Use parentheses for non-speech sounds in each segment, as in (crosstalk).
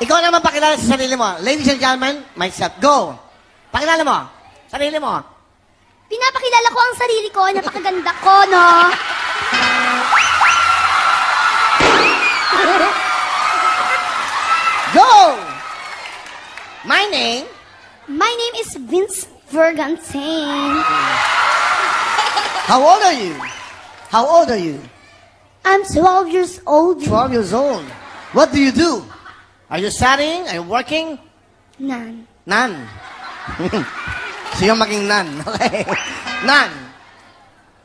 Ikaw naman pakilala sa sarili mo. Ladies and gentlemen, myself, go. Pakilala mo. Sarili mo. Pinapakilala ko ang sarili ko. Napakaganda ko, no? (laughs) Go! My name, My name is Vince Vergantine. how old are you? How old are you? I'm 12 years old. 12 years old. What do you do? Are you studying? Are you working? Nan. None. (laughs) Siya maging none. (laughs) Okay. None.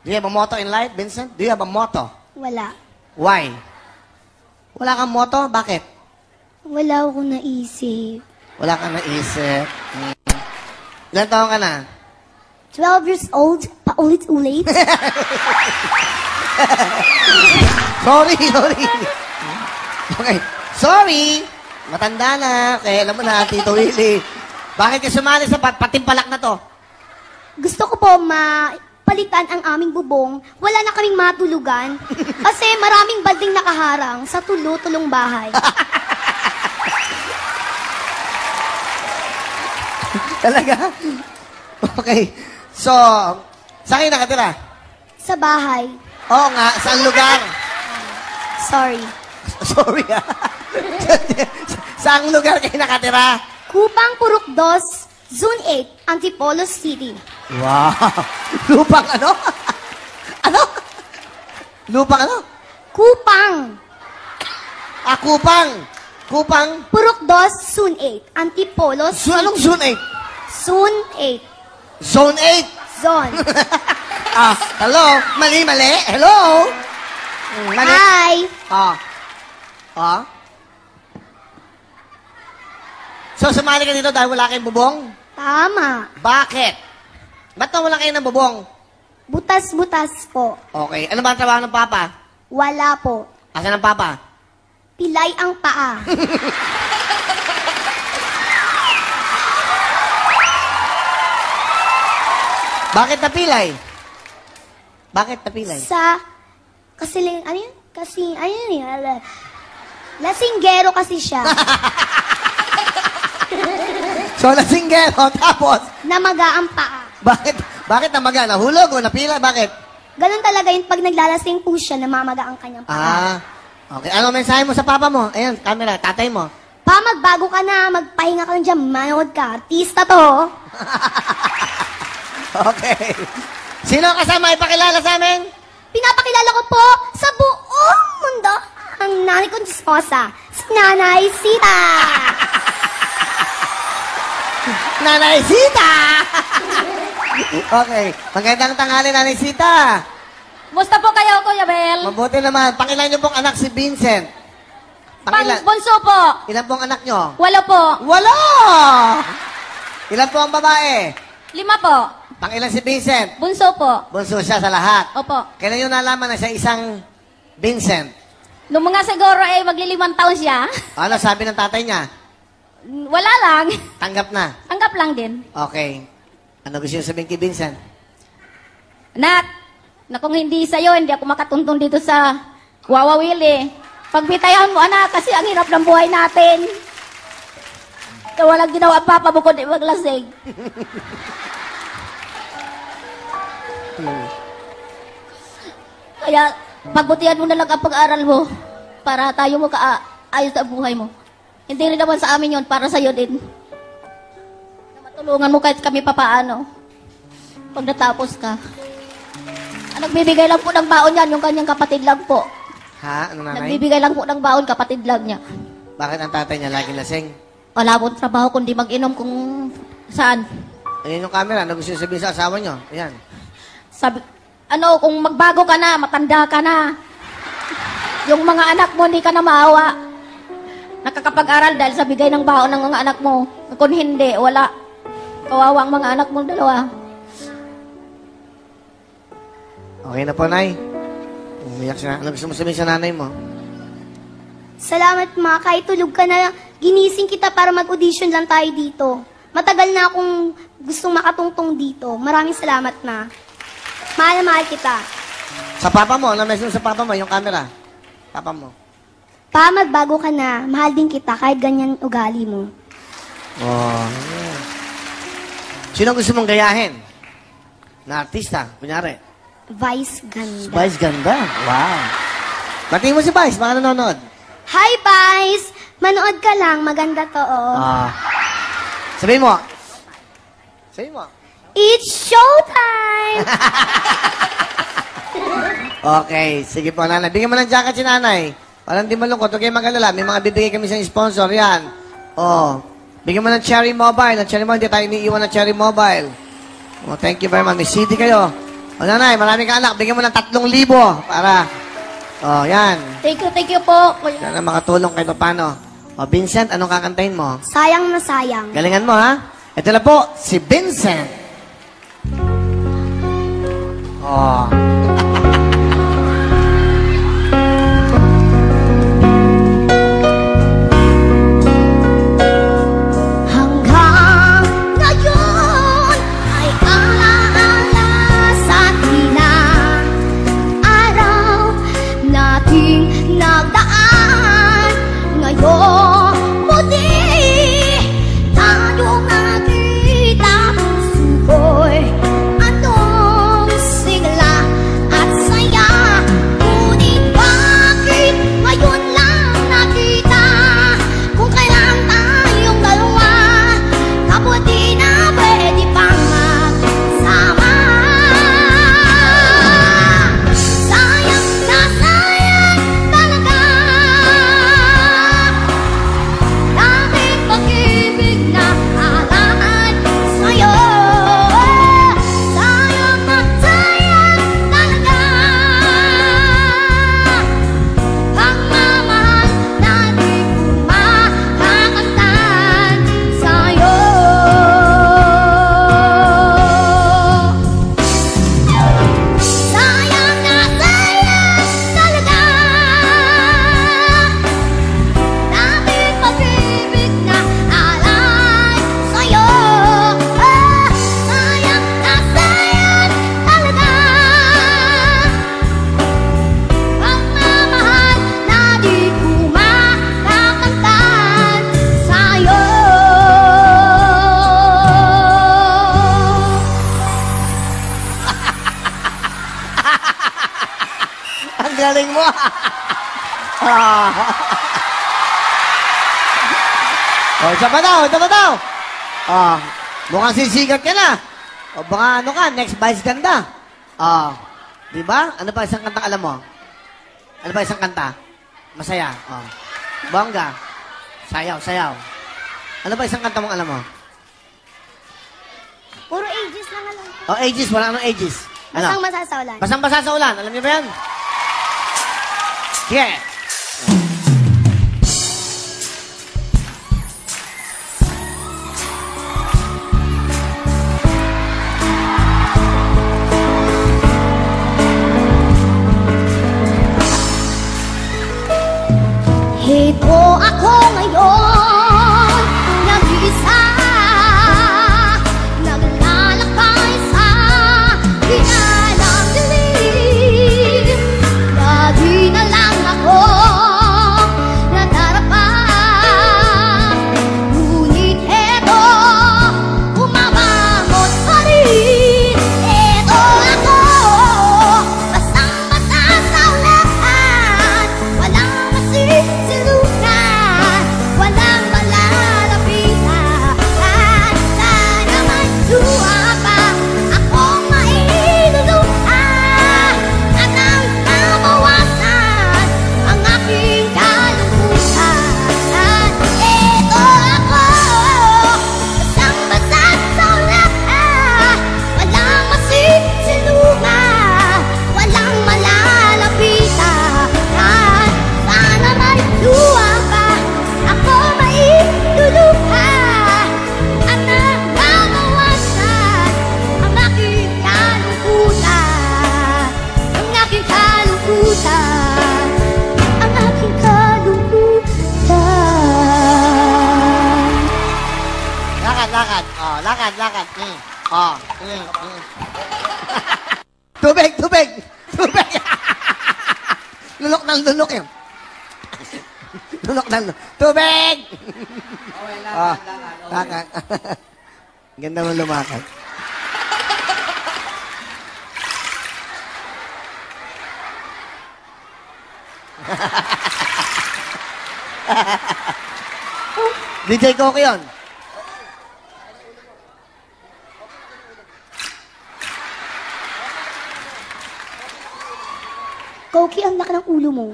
Do you have a motto in life, Vincent? Do you have a motto? Wala. Why? Wala kang motto? Bakit? Wala akong naisip. Wala kang naisip. Hmm. Ilan taon ka na? 12 years old, paulit-ulit. (laughs) Sorry, sorry. Okay. Sorry. Matanda na. Kaya alam mo na, Tito Willie. Bakit ka sumali sa pat patimpalak na to? Gusto ko po mapalitan ang aming bubong. Wala na kaming matulugan. (laughs) Kasi maraming balding nakaharang sa tulo-tulong bahay. (laughs) Talaga? Okay. So, saan kayo nakatira? sa bahay. Oo nga, saan lugar? Sorry. (laughs) Sorry ah. Saan lugar kayo nakatira? Kupang Purok 2, Zone 8, Antipolo City. Wow. (laughs) Lupang ano? (laughs) ano? Lupang ano? Kupang. Ah, kupang. Kupang. Purok 2, Zone 8, Antipolo City. anong zone 8? Zone 8. Zone 8. Zone. (laughs) ah, hello? Mali, mali. Hello? Mm, Mali. Hi. Ah. Ah. So, sumali ka dito dahil wala kayong bubong? Tama. Bakit? Ba't na wala kayo ng bubong? Butas-butas po. Okay. Ano ba ang trabaho ng papa? Wala po. Asan ang papa? Pilay ang paa. (laughs) Bakit napilay? Bakit napilay? sa, kasi, ano yun? Kasi, ano yun Lasinggero kasi siya. (laughs) So, nasinggero. Tapos, Namaga ang paa. bakit? Bakit namaga? Nahulog o napila? Bakit? Ganun talaga yun pag naglalasing po siya, namamaga ang kanyang paa. Ah. Okay. Ano mensahe mo sa papa mo? Ayan, camera. Tatay mo. Pa, magbago ka na, magpahinga ka lang dyan, manood ka. Artista to. (laughs) Okay. Sino ang kasama ipakilala sa amin? Pinapakilala ko po sa buong mundo ang nanay kong disposa, si Nanay Sita. (laughs) Nanay Sita! okay. Magandang tanghali, Nanay Sita. Musta po kayo, Kuya Bel? Mabuti naman. Pakilan niyo pong anak si Vincent. Pang Pakilan. bunso po. Ilan pong anak niyo? Walo po. Wala! Ilan po ang babae? Lima po. Pangilan si Vincent? Bunso po. Bunso siya sa lahat. Opo. Kailan yun nalaman na siya isang Vincent? Nung mga siguro eh, maglilimang taon siya. Ano sabi ng tatay niya? Wala lang. (laughs) Tanggap na. Tanggap lang din. Okay. Ano gusto niyo sabihin kay Vincent? Nak, na kung hindi sa'yo, hindi ako makatuntong dito sa Wawawili. Pagbitayan mo, anak, kasi ang hirap ng buhay natin. Kaya walang ginawa ang papa bukod di maglasing. (laughs) Kaya, pagbutihan mo na lang ang pag-aaral mo para tayo mo kaayos sa buhay mo. Hindi rin naman sa amin yon para sa'yo din. Na matulungan mo kahit kami papaano. Pag natapos ka. Ang nagbibigay lang po ng baon yan, yung kanyang kapatid lang po. Ha? Ano nanay? Nagbibigay lang po ng baon, kapatid lang niya. Bakit ang tatay niya lagi lasing? Wala po trabaho kundi mag-inom kung saan. Ayan yung camera. Ano gusto sabihin sa asawa niyo? Ayan. Sabi, ano, kung magbago ka na, matanda ka na. Yung mga anak mo, hindi ka na maawa. Nakakapag-aral dahil sa bigay ng baon ng mga anak mo. Kung hindi, wala. Kawawa ang mga anak mong dalawa. Okay na po, Nay. Umiyak siya. Ano gusto mo sabihin sa nanay mo? Salamat ma, kahit tulog ka na, ginising kita para mag-audition lang tayo dito. Matagal na akong gustong makatungtong dito. Maraming salamat ma. Mahal na mahal kita. Sa papa mo. Ano message mo sa papa mo? Yung camera. Papa mo. Pa, magbago ka na. Mahal din kita kahit ganyan ugali mo. Oh. Sino gusto mong gayahin? Na artista, kunyari. Vice ganda. Vice ganda. Wow. Batiin mo si Vice, baka nanonood. Hi, Vice! Manood ka lang. Maganda to, oh. Ah. sabihin mo. Sabihin mo. It's showtime! (laughs) Okay, sige po, nanay. Bigyan mo ng jacket si nanay. Parang di malungkot. Huwag kayong mag-alala. May mga bibigay kami sa sponsor. Yan. Oh. Bigyan mo ng Cherry Mobile. Ng Cherry Mobile. Hindi tayo iniiwan ng Cherry Mobile. Oh, thank you very much. May CD kayo. O, nanay, maraming ka anak. Bigyan mo ng tatlong libo para... Oh, yan. Thank you, thank you po. Ang makatulong kahit paano. O, Vincent, anong kakantahin mo? sayang na sayang. Galingan mo, ha? Ito na po, si Vincent. Oh. Galing mo. (laughs) ah. oh, isa pa daw, isa pa daw. Ah, mukhang sisigat ka na. O baka ano ka, next vice ganda. Ah, di ba? Ano pa isang kantang alam mo? Ano ba isang kanta? Masaya. Oh. Bongga. Sayaw, sayaw. Ano ba isang kanta mong alam mo? Puro ages lang alam ko. Oh, ages. Wala anong ages. Ano? Basang. Basang-basa sa ulan. Alam niyo ba yan? Sige. Lakad, lakad. Mm. Oh. Mm, mm. (laughs) tubig, tubig. Tubig. (laughs) lulok ng lulok yun. (laughs) Lunok na lunok. Tubig! Ah, lakad. Ganda mo lumakad. DJ Coco yun. Koki, ang laki ng ulo mo.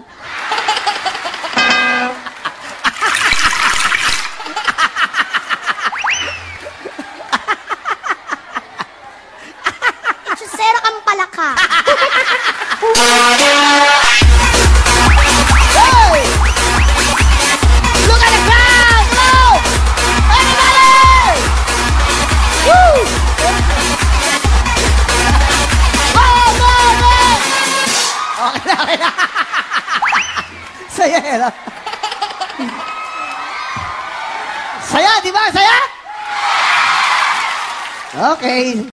Saya no? Saya, di ba? Saya? Okay.